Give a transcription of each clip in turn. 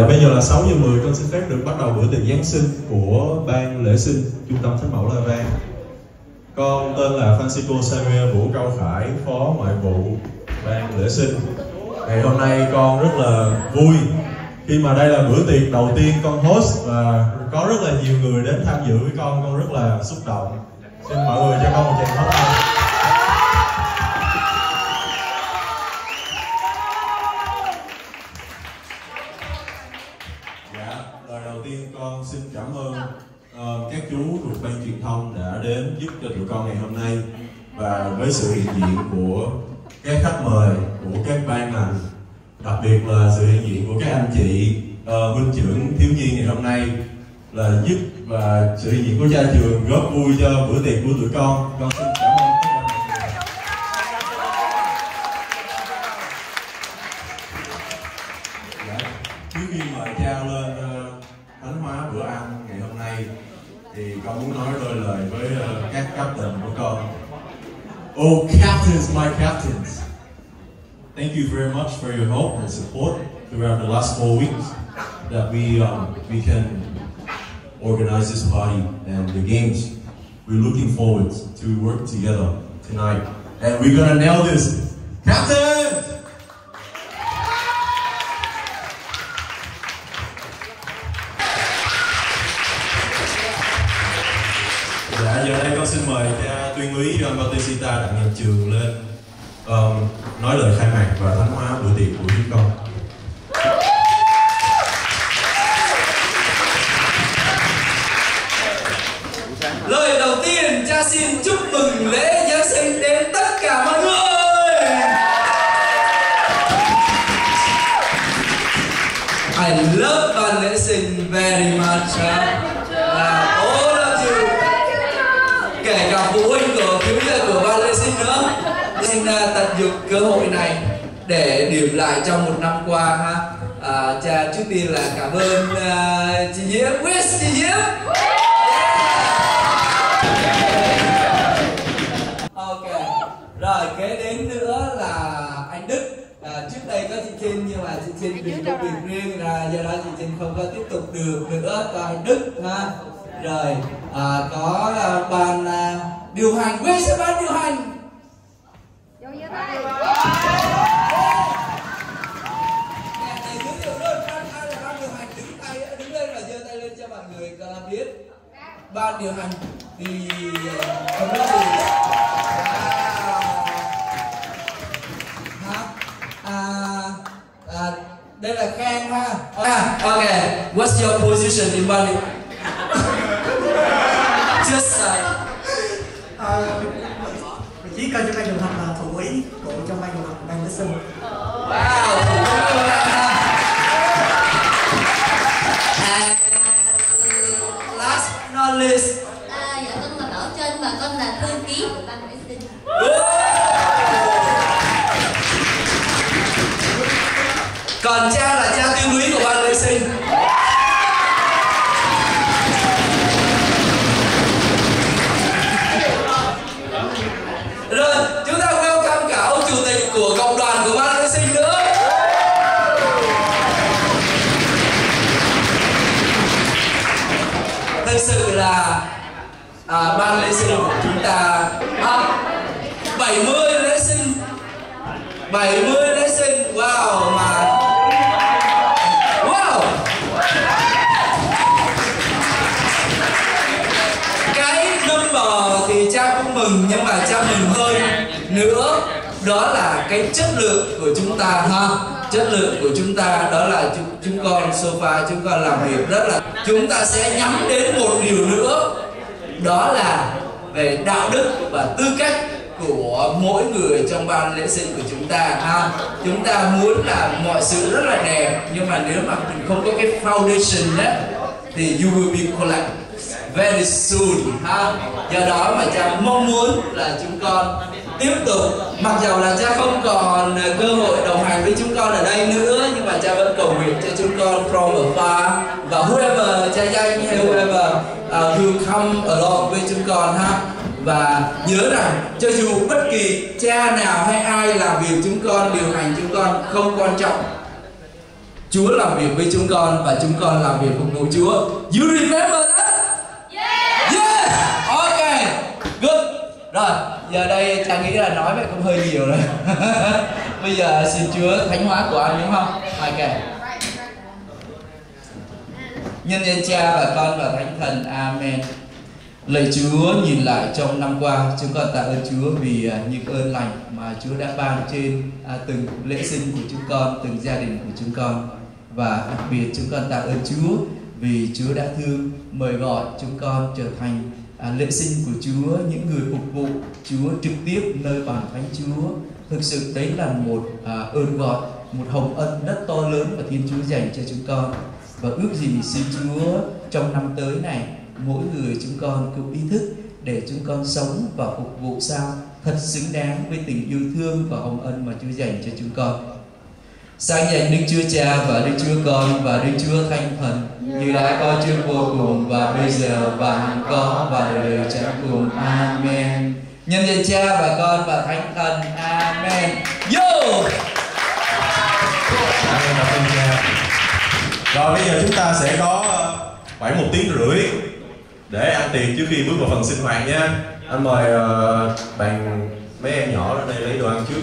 Dạ bây giờ là 6 giờ 10 con xin phép được bắt đầu bữa tiệc Giáng sinh của ban lễ sinh Trung tâm Thánh mẫu La Vang. Con tên là Francisco Samuel Vũ Cao Khải, Phó Ngoại vụ ban lễ sinh. Ngày hôm nay con rất là vui khi mà đây là bữa tiệc đầu tiên con host và có rất là nhiều người đến tham dự với con, con rất là xúc động. Xin mọi người cho con một tràng pháo tay. Hôm nay. Và với sự hiện diện của các khách mời của các ban ngành đặc biệt là sự hiện diện của các anh chị uh, huynh trưởng thiếu nhi ngày hôm nay là giúp và sự hiện diện của cha trường góp vui cho bữa tiệc của tụi con. Con xin Oh captains, my captains! Thank you very much for your help and support throughout the last four weeks that we um, we can organize this party and the games. We're looking forward to work together tonight, and we're gonna nail this, Captain! Cha tuyên Bautista đã Nhật Trường lên um, nói lời khai mạc và thánh hóa bữa tiệc của chúng con. Lời đầu tiên cha xin chúc mừng lễ Xin à, tận dụng cơ hội này để điểm lại trong một năm qua ha. À, cha trước tiên là cảm ơn uh, chị Diễm, Wish chị Diễm. Ok, rồi kế đến nữa là anh Đức à, Trước đây có chị Trinh nhưng mà chị Trinh vì công việc riêng là do đó chị Trinh không có tiếp tục được nữa Còn anh Đức ha Rồi à, có à, uh, ban uh, điều hành, quên sẽ ban điều hành ban điều hành thì uh, committee Wow. hả à, à, đây là khen ha. À, ok. What's your position in ban just say. Ờ, vị trí cơ trong ban điều hành là thủ quỹ của trong ban điều hành ban sinh wow rồi chúng ta welcome cả ông chủ tịch của cộng đoàn của ban vệ sinh nữa. Thực sự là à, ban lễ sinh của chúng ta à, 70 lễ sinh 70 lễ sinh wow mà nhưng mà cha mừng hơn nữa. Đó là cái chất lượng của chúng ta ha? Chất lượng của chúng ta đó là chúng, chúng con sofa chúng con làm việc rất là chúng ta sẽ nhắm đến một điều nữa. Đó là về đạo đức và tư cách của mỗi người trong ban lễ sinh của chúng ta ha? Chúng ta muốn là mọi sự rất là đẹp nhưng mà nếu mà mình không có cái foundation đó thì you will be collapse very soon ha do đó mà cha mong muốn là chúng con tiếp tục mặc dầu là cha không còn ờ, cơ hội đồng hành với chúng con ở đây nữa nhưng mà cha vẫn cầu nguyện cho chúng con from afar và whoever cha danh hay whoever uh, who come along với chúng con ha và nhớ rằng cho dù bất kỳ cha nào hay ai làm việc chúng con điều hành chúng con không quan trọng Chúa làm việc với chúng con và chúng con làm việc phục vụ Chúa. You remember that? Rồi, giờ đây cha nghĩ là nói vậy cũng hơi nhiều rồi. Bây giờ xin Chúa thánh hóa của anh đúng không? ok Nhân danh Cha và Con và Thánh Thần. Amen. Lạy Chúa nhìn lại trong năm qua, chúng con tạ ơn Chúa vì à, những ơn lành mà Chúa đã ban trên à, từng lễ sinh của chúng con, từng gia đình của chúng con. Và đặc biệt chúng con tạ ơn Chúa vì Chúa đã thương mời gọi chúng con trở thành à, lễ sinh của Chúa, những người phục vụ Chúa trực tiếp nơi bàn thánh Chúa. Thực sự đấy là một à, ơn gọi, một hồng ân rất to lớn mà Thiên Chúa dành cho chúng con. Và ước gì xin Chúa trong năm tới này mỗi người chúng con cũng ý thức để chúng con sống và phục vụ sao thật xứng đáng với tình yêu thương và hồng ân mà Chúa dành cho chúng con sáng danh Đức Chúa Cha và Đức Chúa Con và Đức Chúa Thánh Thần như đã có trước vô cùng và bây giờ và hẳn có và đời đời chẳng cùng. Amen. Nhân danh Cha và Con và Thánh Thần. Amen. Yo! Amen và tin cha. Rồi bây giờ chúng ta sẽ có ờ, khoảng một tiếng rưỡi để ăn tiền trước khi bước vào phần sinh hoạt nha. Anh mời uh, bạn mấy em nhỏ ra đây lấy đồ ăn trước.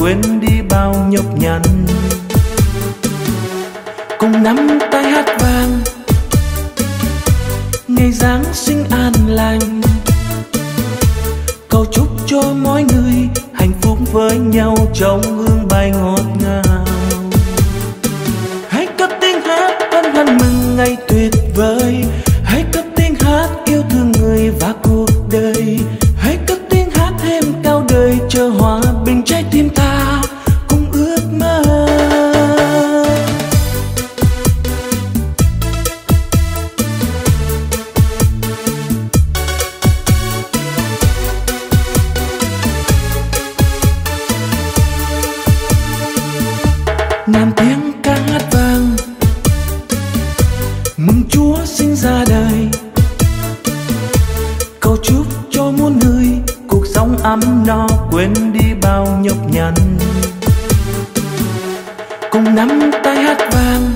Quên đi bao nhọc nhằn. Cùng nắm tay hát vang, ngày giáng sinh an lành. Cầu chúc cho mỗi người hạnh phúc với nhau trong hương bay ngọt ngào. Nắm tay hát vang.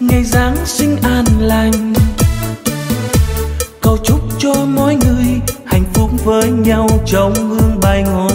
Ngày giáng sinh an lành. Cầu chúc cho mỗi người hạnh phúc với nhau trong hương bay ngồi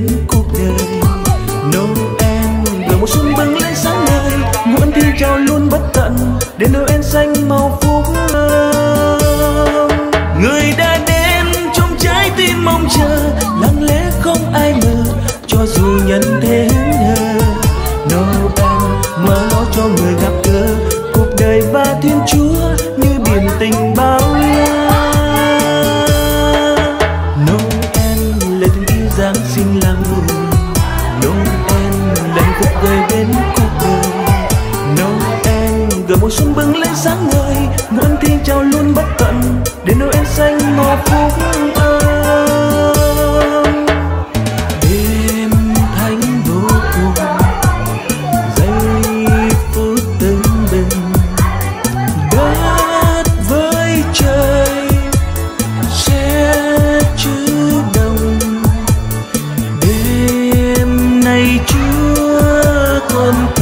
đến cuộc Noel đèn khúc về bên cuộc đời. Noel gửi mùa xuân bừng lên sáng ngời. Muôn thiên trao luôn bất tận để Noel xanh ngọc phúc ơi one